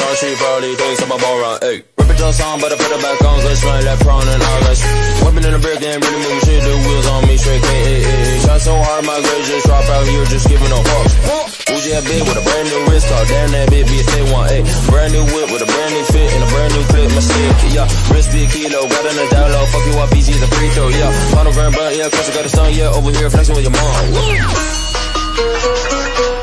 on street, probably things on my ball run, ayy. Rip it just on, but I put it back on, cause smell like prawn and all that August. Whipping in the brick and really moving shit, the wheels on me straight, K-A-A. Shot so hard, my grades just drop out here, just giving no fucks. Uzi that bit with a brand new wrist card, damn that bit be a stay one, ayy. Brand new whip with a brand new fit and a brand new clip, my stick, yeah. Wrist big kilo, got in the down fuck you up easy, a free throw, yeah. Final grand, but yeah, cause I got a son, yeah, over here flexing with your mom. Whipping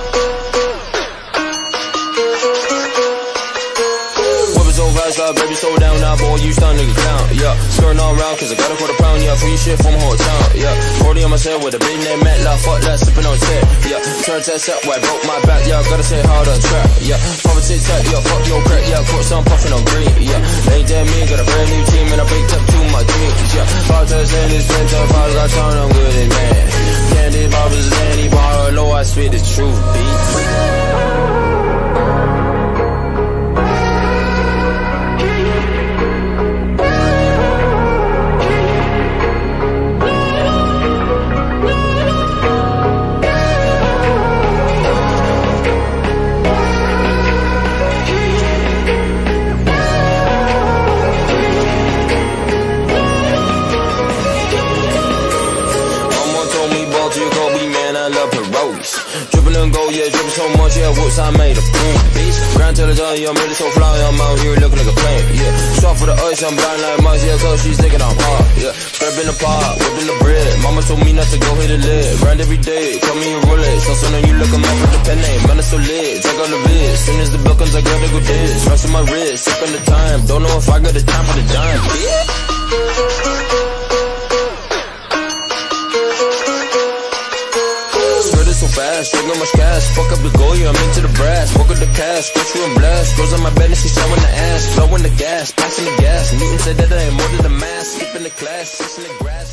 baby, slow down now, boy, you stun nigga clown, yeah. Skirting all around, cause I got a quarter pound, yeah. Free shit from whole town, yeah. 40 on my set with a big name, Matt, like fuck that, sipping on set, yeah. Turn test up, white, broke my back, yeah. Gotta say hard on track, yeah. A tit yeah. Fuck your crack, yeah. Caught some puffing on green, yeah. Ain't that me, got a brand new team, and I baked up to my dreams, yeah. Barters in this winter, five got turn, I'm good at man. Candy barbers, Danny bar, low, I spit the truth, beat. The I'm blind like much, yeah, cause she's thinking I'm hot, yeah. Scraping the pot, whipping the bread. Mama told me not to go hit the lid. Round every day, call me a Rolex. So soon you look, I'm up with the pen name, man, it's so lit. Check out the vid, soon as the bill comes, I grab the good dish. Rest my wrist, sipping the time, don't know if I got the time for the dime, yeah. Fast, drink so much cash. Fuck up the goal, yeah, I'm into the brass. Woke up the cash, go through and blast. Goes on my bed and she's showing the ass. Blowing the gas, passing the gas. Newton said that I ain't more than a mask. Skipping the class, six the grass.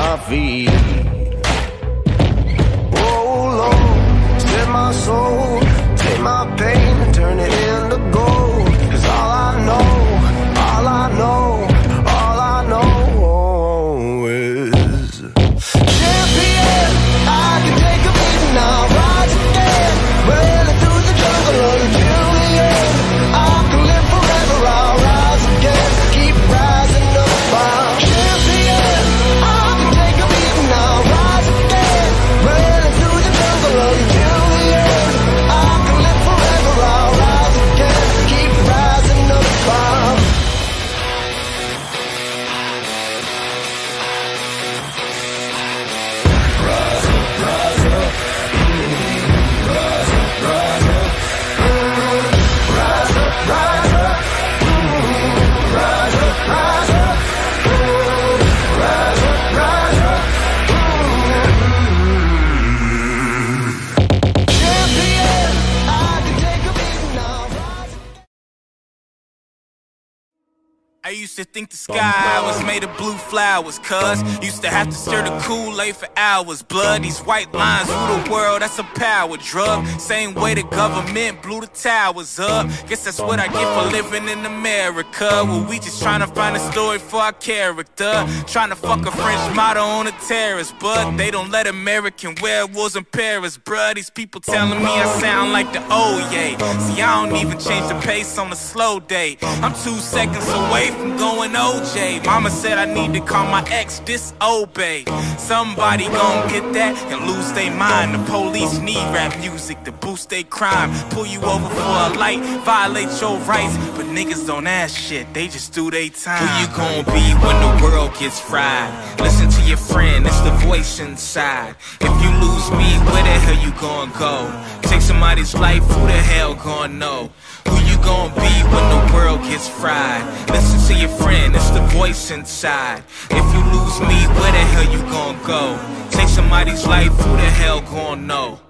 my feet. Oh Lord, set my soul, take my pain and turn it into I used to think the sky was made of blue flowers, cuz used to have to stir the Kool-Aid for hours. Blood, these white lines rule the world, that's a power drug. Same way the government blew the towers up. Guess that's what I get for living in America. Well, we just trying to find a story for our character. Trying to fuck a French model on a terrace, but they don't let American werewolves in Paris, bruh. These people telling me I sound like the oh, old yay. See, I don't even change the pace on a slow day. I'm two seconds away from going OJ. Mama said I need to call my ex disobey. Somebody gon' get that and lose their mind. The police need rap music to boost their crime. Pull you over for a light, violate your rights. But niggas don't ask shit, they just do their time. Who you gon' be when the world gets fried? Listen to your friend, it's the voice inside. If you lose me, where the hell you gon' go? Take somebody's life, who the hell gon' know? Who you gon' be when the world gets fried? Listen to your friend, it's the voice inside. If you lose me, where the hell you gon' go? Take somebody's life, who the hell gon' know?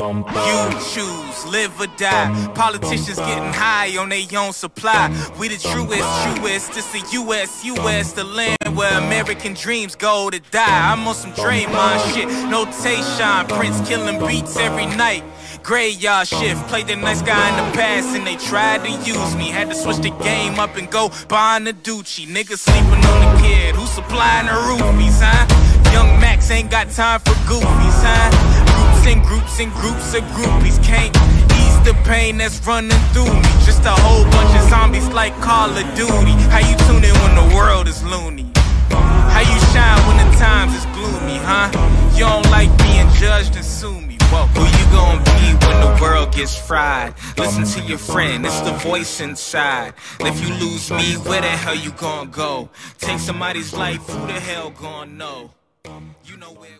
You choose, live or die. Politicians getting high on their own supply. We the truest, truest. This the US, US, the land where American dreams go to die. I'm on some Draymond shit, no Tayshawn. Prince killing beats every night. Graveyard shift, played the nice guy in the past and they tried to use me. Had to switch the game up and go buying the Doochie. Niggas sleeping on the kid who's supplying the roofies, huh? Young Max ain't got time for goofies, huh? Groups and groups and groups of groupies can't ease the pain that's running through me. Just a whole bunch of zombies like Call of Duty. How you tune in when the world is loony? How you shine when the times is gloomy, huh? You don't like being judged and sue me. Whoa. Who you gonna be gets fried? Listen to your friend, it's the voice inside. And if you lose me, where the hell you gonna go? Take somebody's life, who the hell gonna know? You know where.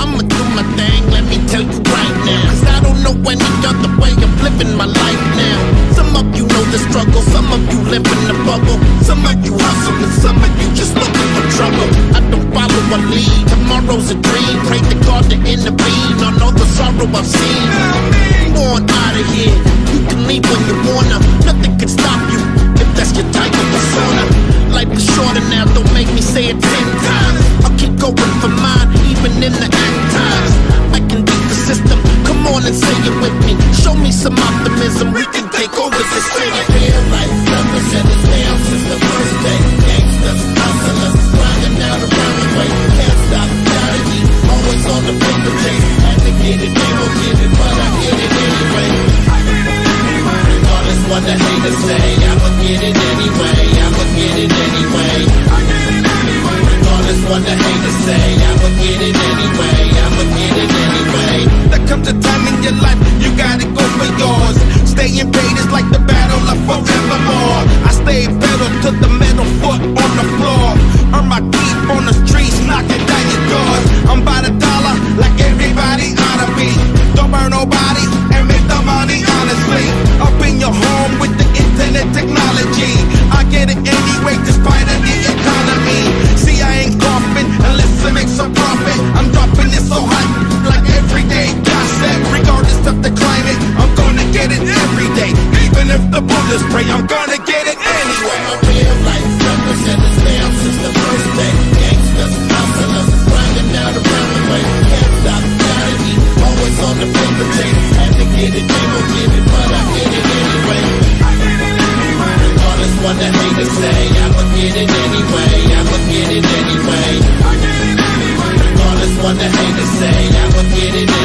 I'ma do my thing, let me tell you right now. Cause I don't know any other way of living my life now. Know the struggle, some of you live in the bubble. Some of you hustle, and some of you just looking for trouble. I don't follow a lead, tomorrow's a dream. Pray to God to intervene on all the sorrow I've seen. Born out of here, you can leave when you wanna. Nothing can stop you if that's your type of persona. Life is shorter now, don't make me say it ten times. I'll keep going for mine, even in the and say it with me. Show me some optimism, we can take over the city. Real life represented now since the first day. Gangsters, hustlers, grinding out around the way. Can't stop, gotta eat, always on the paper chase. Had to get it, they won't get it, but I get it anyway. Regardless what the haters say, I'ma get it anyway. I'ma get it anyway. Regardless what the haters say, I'ma get it anyway. I'ma get it anyway. There comes a time in your life you gotta go for yours. Staying paid is like the battle of forevermore. I stay pedal to the metal foot on the floor. Earn my keep on the streets, knocking down your doors. I'm by the now since the first day. Gangsters, hustlers, grinding the. Can't stop, gotta always on the. Had to get it, they gon' get it, but I get it anyway. Regardless what the haters say, I'ma get it anyway. I'ma get it anyway. The say, I'ma get it anyway.